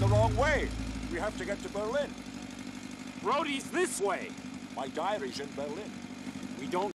the wrong way. We have to get to Berlin. Brody's this way. My diary's in Berlin. We don't